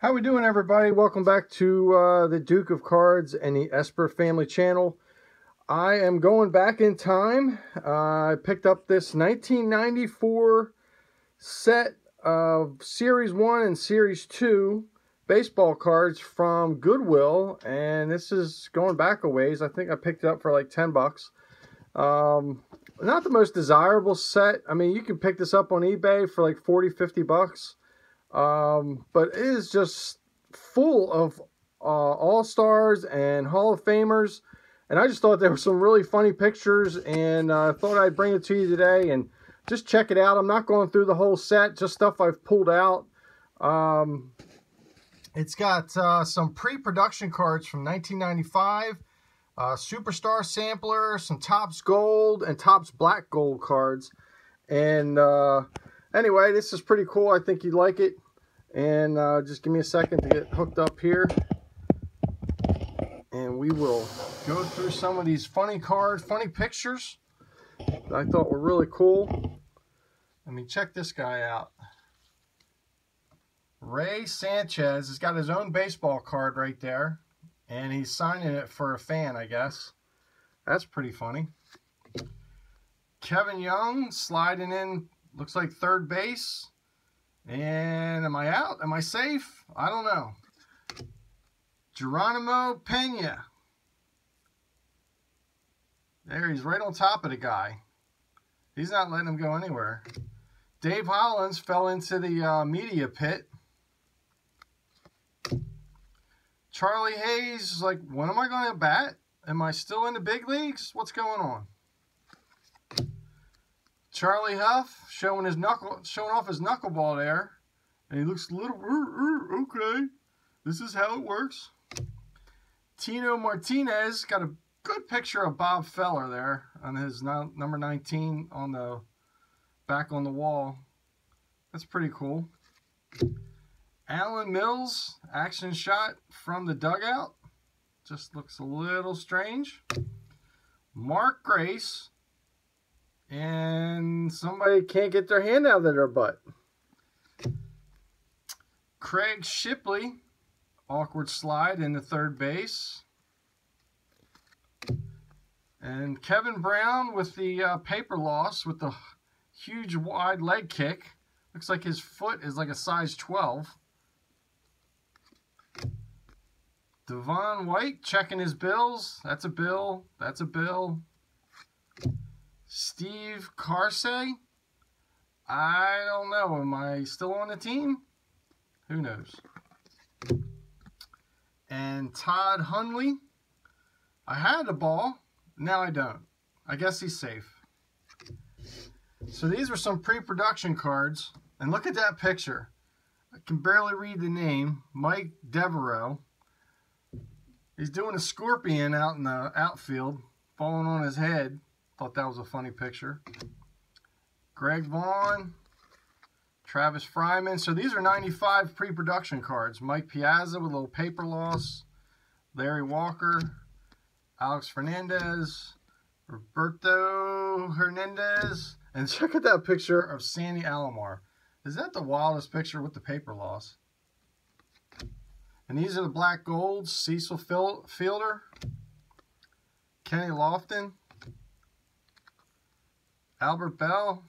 How we doing everybody? Welcome back to uh, the Duke of Cards and the Esper family channel. I am going back in time. Uh, I picked up this 1994 set of Series 1 and Series 2 baseball cards from Goodwill. And this is going back a ways. I think I picked it up for like 10 bucks. Um, not the most desirable set. I mean, you can pick this up on eBay for like 40, 50 bucks. Um, but it is just full of uh, all-stars and Hall of Famers. And I just thought there were some really funny pictures and I uh, thought I'd bring it to you today and just check it out. I'm not going through the whole set, just stuff I've pulled out. Um, it's got uh, some pre-production cards from 1995, uh, Superstar Sampler, some Topps Gold, and Topps Black Gold cards. And uh, anyway, this is pretty cool. I think you'd like it. And uh, just give me a second to get hooked up here. And we will go through some of these funny cards, funny pictures that I thought were really cool. I mean, check this guy out. Rey Sanchez has got his own baseball card right there. And he's signing it for a fan, I guess. That's pretty funny. Kevin Young sliding in looks like third base. And am I out? Am I safe? I don't know. Geronimo Pena. There, he's right on top of the guy. He's not letting him go anywhere. Dave Hollins fell into the uh, media pit. Charlie Hayes is like, when am I going to bat? Am I still in the big leagues? What's going on? Charlie Hough showing his knuckle, showing off his knuckleball there, and he looks a little uh, uh, okay. This is how it works. Tino Martinez got a good picture of Bob Feller there on his number 19 on the back on the wall. That's pretty cool. Alan Mills action shot from the dugout. Just looks a little strange. Mark Grace and somebody can't get their hand out of their butt. Craig Shipley, awkward slide into third base. And Kevin Brown with the uh, paper loss with the huge wide leg kick. Looks like his foot is like a size 12. Devon White checking his bills. That's a bill. That's a bill. Steve Karsay. I don't know. Am I still on the team? Who knows? And Todd Hundley. I had the ball. Now I don't. I guess he's safe. So these were some pre-production cards. And look at that picture. I can barely read the name. Mike Devereaux. He's doing a scorpion out in the outfield, falling on his head. Thought that was a funny picture. Greg Vaughn, Travis Fryman. So these are 95 pre-production cards. Mike Piazza with a little paper loss. Larry Walker, Alex Fernandez, Roberto Hernandez. And check out that picture of Sandy Alomar. Is that the wildest picture with the paper loss? And these are the black golds. Cecil Fielder, Kenny Lofton, Albert Belle.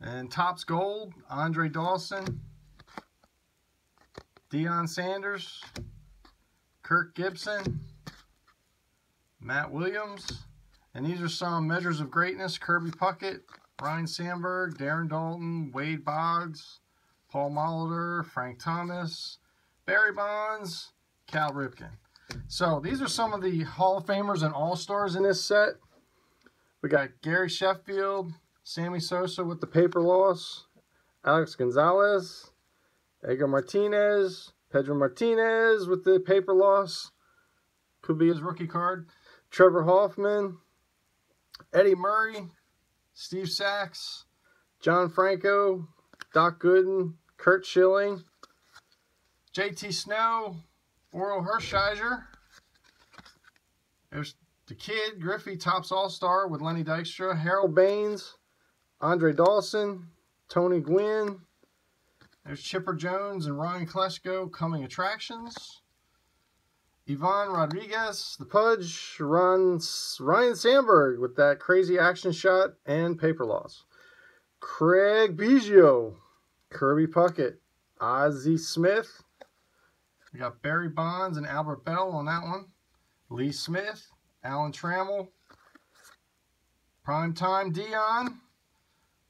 And Topps Gold, Andre Dawson, Deion Sanders, Kirk Gibson, Matt Williams. And these are some measures of greatness. Kirby Puckett, Ryne Sandberg, Darren Daulton, Wade Boggs, Paul Molitor, Frank Thomas, Barry Bonds, Cal Ripken. So these are some of the Hall of Famers and All-Stars in this set. We got Gary Sheffield, Sammy Sosa with the paper loss, Alex Gonzalez, Edgar Martinez, Pedro Martinez with the paper loss. Could be his rookie card. Trevor Hoffman, Eddie Murray, Steve Sax, John Franco, Doc Gooden, Curt Schilling, JT Snow, Orel Hershiser. There's the Kid, Griffey, Topps All-Star with Lenny Dykstra, Harold Baines, Andre Dawson, Tony Gwynn, There's Chipper Jones and Ryan Klesko coming attractions. Ivan Rodriguez, the Pudge, runs Ryne Sandberg with that crazy action shot and paper loss. Craig Biggio, Kirby Puckett, Ozzie Smith. We got Barry Bonds and Albert Belle on that one. Lee Smith, Alan Trammell, Primetime Deion,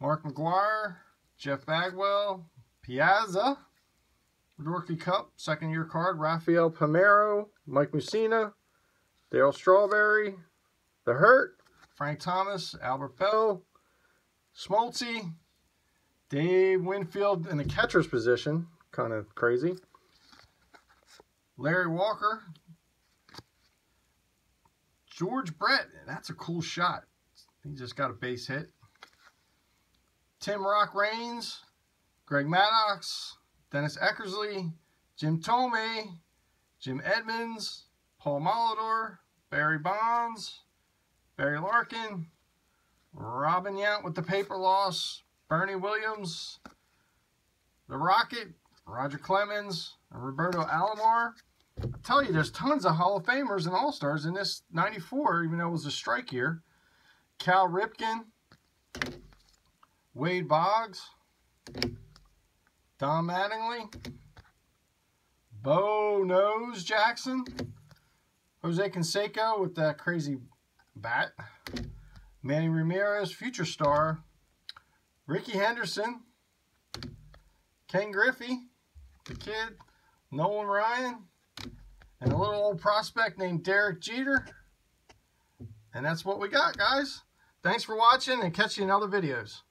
Mark McGwire, Jeff Bagwell, Piazza, Rookie Cup, second year card, Rafael Palmeiro, Mike Mussina, Darryl Strawberry, The Hurt, Frank Thomas, Albert Belle, Smoltzy, Dave Winfield in the catcher's position, kind of crazy. Larry Walker, George Brett, that's a cool shot. He just got a base hit. Tim Rock Raines, Greg Maddux, Dennis Eckersley, Jim Thome, Jim Edmonds, Paul Molitor, Barry Bonds, Barry Larkin, Robin Yount with the paper loss, Bernie Williams, The Rocket, Roger Clemens, Roberto Alomar. Tell you, there's tons of Hall of Famers and All-Stars in this 94, even though it was a strike year. Cal Ripken, Wade Boggs, Don Mattingly, Bo Knows Jackson, Jose Canseco with that crazy bat, Manny Ramirez, future star, Rickey Henderson, Ken Griffey, the kid, Nolan Ryan, and a little old prospect named Derek Jeter. And that's what we got, guys. Thanks for watching and catch you in other videos.